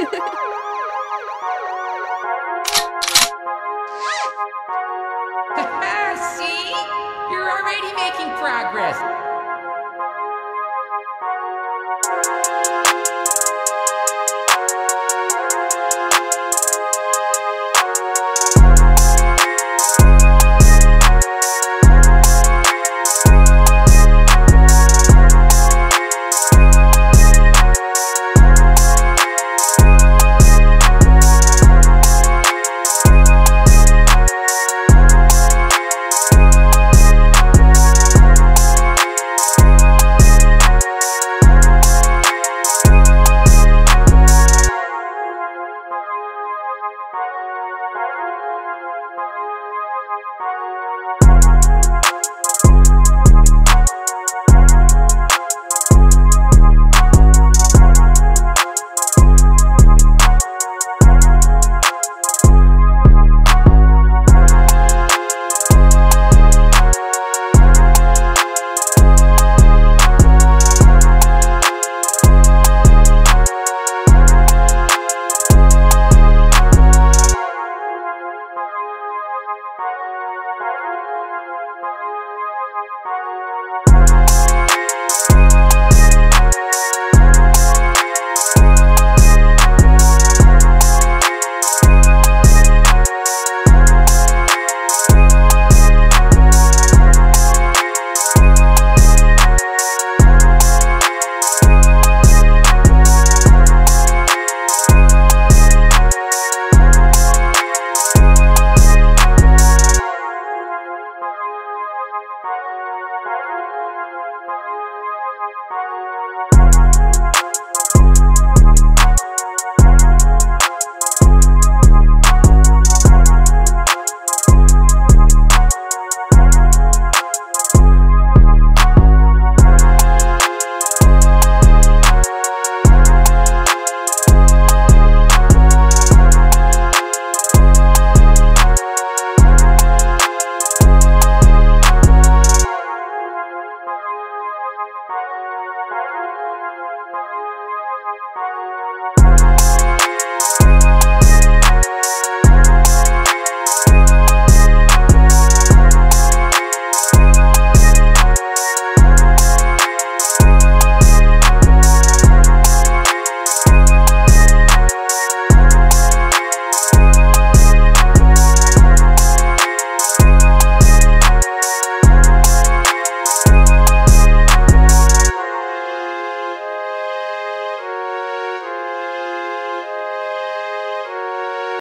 See? You're already making progress.